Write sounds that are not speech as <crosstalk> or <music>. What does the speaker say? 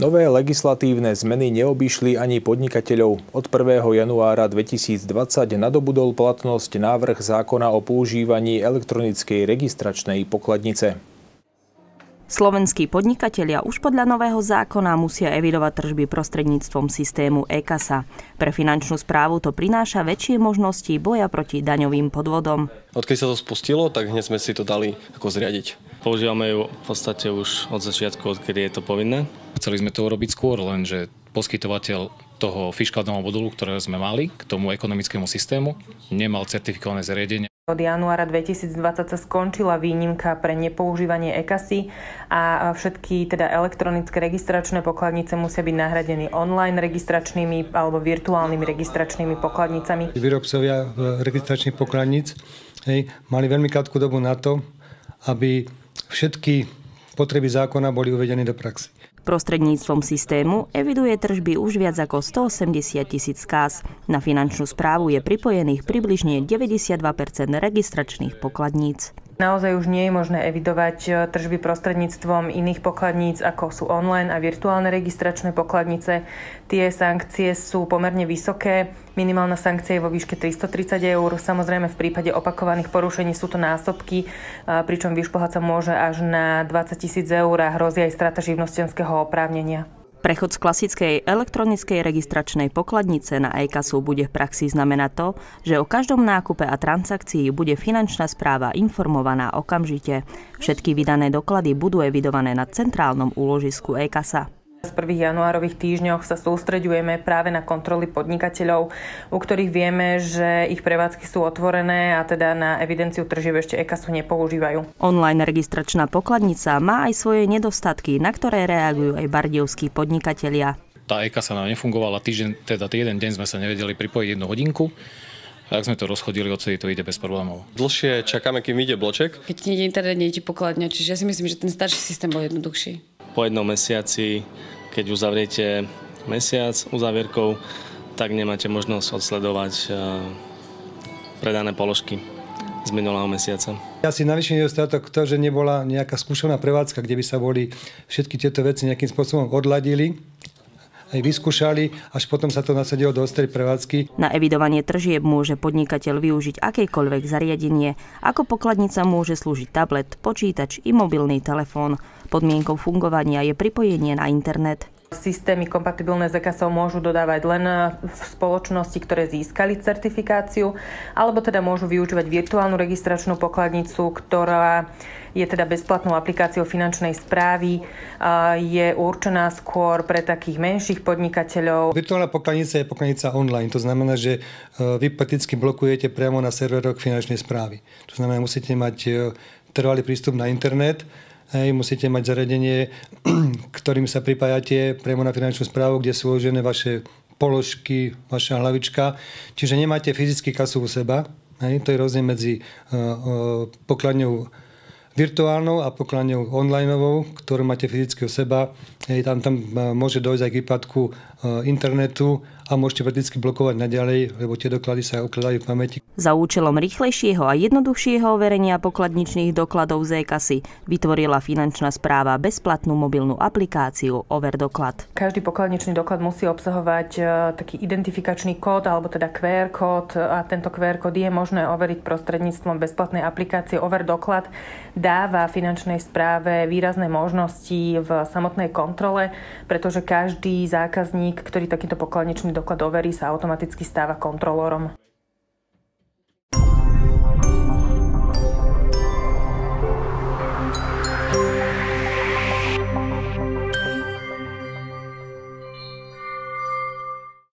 Nové legislatívne zmeny neobyšli ani podnikateľov. Od 1. januára 2020 nadobudol platnosť návrh zákona o používaní elektronickej registračnej pokladnice. Slovenskí podnikatelia už podľa nového zákona musia evidovať tržby prostredníctvom systému e-kasa. Pre finančnú správu to prináša väčšie možnosti boja proti daňovým podvodom. Odkedy sa to spustilo, tak hneď sme si to dali ako zriadiť. Používame ju v podstate už od začiatku, odkedy je to povinné. Chceli sme to urobiť skôr, lenže poskytovateľ toho fiskálneho modulu, ktoré sme mali k tomu ekonomickému systému, nemal certifikované zariadenie. Od januára 2020 sa skončila výnimka pre nepoužívanie EKASy a všetky teda elektronické registračné pokladnice musia byť nahradené online registračnými alebo virtuálnymi registračnými pokladnicami. Výrobcovia e, registračných pokladníc hej, mali veľmi krátku dobu na to, aby všetky potreby zákona boli uvedené do praxe. Prostredníctvom systému eviduje tržby už viac ako 180 tisíc kás. Na finančnú správu je pripojených približne 92% registračných pokladníc. Naozaj už nie je možné evidovať e, tržby prostredníctvom iných pokladníc, ako sú online a virtuálne registračné pokladnice. Tie sankcie sú pomerne vysoké. Minimálna sankcia je vo výške 330 eur. Samozrejme v prípade opakovaných porušení sú to násobky, e, pričom vyšplhať sa môže až na 20 tisíc eur a hrozí aj strata živnostenského oprávnenia. Prechod z klasickej elektronickej registračnej pokladnice na e-kasu bude v praxi znamenať to, že o každom nákupe a transakcii bude finančná správa informovaná okamžite. Všetky vydané doklady budú evidované na centrálnom úložisku e-kasa. V prvých januárových týždňoch sa sústreďujeme práve na kontroly podnikateľov, u ktorých vieme, že ich prevádzky sú otvorené a teda na evidenciu tržieb ešte EKASu nepoužívajú. Online registračná pokladnica má aj svoje nedostatky, na ktoré reagujú aj bardievskí podnikatelia. Tá EKA sa nám nefungovala týždeň, teda jeden deň sme sa nevedeli pripojiť jednu hodinku. Tak sme to rozchodili, odtedy to ide bez problémov. Dlhšie čakáme, kým ide bloček. Keď nejde internet, nejde pokladňa, čiže ja si myslím, že ten starší systém bol jednoduchší. Po jednom mesiaci keď uzavriete mesiac uzavierkou, tak nemáte možnosť odsledovať eh, predané položky z minulého mesiaca. Asi najvyšší nedostatok to, že nebola nejaká skúšaná prevádzka, kde by sa boli všetky tieto veci nejakým spôsobom odladili aj vyskúšali, až potom sa to nasadilo do ostrej prevádzky. Na evidovanie tržieb môže podnikateľ využiť akékoľvek zariadenie. Ako pokladnica môže slúžiť tablet, počítač i mobilný telefón. Podmienkou fungovania je pripojenie na internet. Systémy kompatibilné s EKASom môžu dodávať len v spoločnosti, ktoré získali certifikáciu, alebo teda môžu využívať virtuálnu registračnú pokladnicu, ktorá je teda bezplatnou aplikáciou finančnej správy, je určená skôr pre takých menších podnikateľov. Virtuálna pokladnica je pokladnica online, to znamená, že e, vy prakticky blokujete priamo na serveroch finančnej správy. To znamená, musíte mať e, trvalý prístup na internet, Hej, musíte mať zariadenie, <clears throat> ktorým sa pripájate priamo na finančnú správu, kde sú uložené vaše položky, vaša hlavička. Čiže nemáte fyzicky kasu u seba. Hej, to je rozdiel medzi uh, uh, pokladňou virtuálnou a pokladňou onlineovou, ktorú máte fyzicky u seba. Hej, tam, tam môže dojsť aj k výpadku internetu a môžete prakticky blokovať naďalej, lebo tie doklady sa ukladajú v pamäti. Za účelom rýchlejšieho a jednoduchšieho overenia pokladničných dokladov z e-kasy vytvorila finančná správa bezplatnú mobilnú aplikáciu Overdoklad. Každý pokladničný doklad musí obsahovať e, taký identifikačný kód alebo teda QR kód a tento QR kód je možné overiť prostredníctvom bezplatnej aplikácie Overdoklad. Dáva finančnej správe výrazné možnosti v samotnej kontrole, pretože každý zákazník, ktorý takýto pokladničný doklad overí, sa automaticky stáva kontrolorom.